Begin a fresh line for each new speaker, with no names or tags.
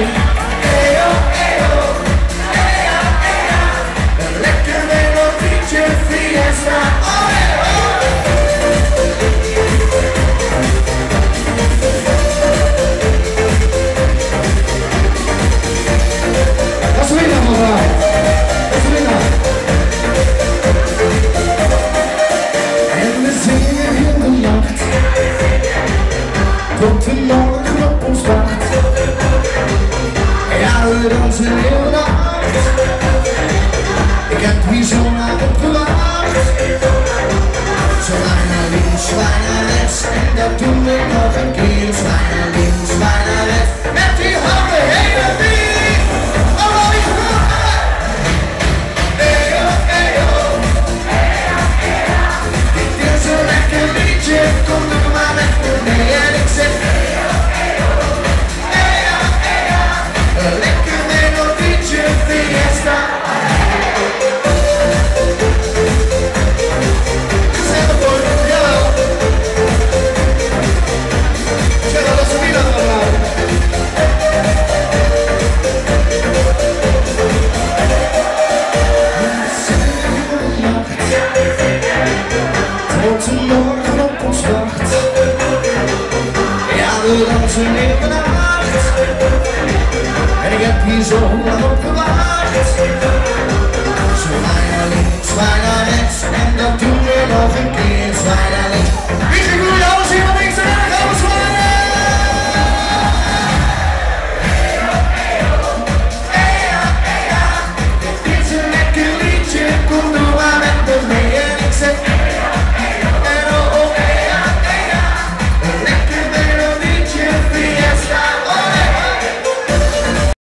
you. Ladies on our compromise So I'm a leash, let's end up doing En ik heb hier zo lang op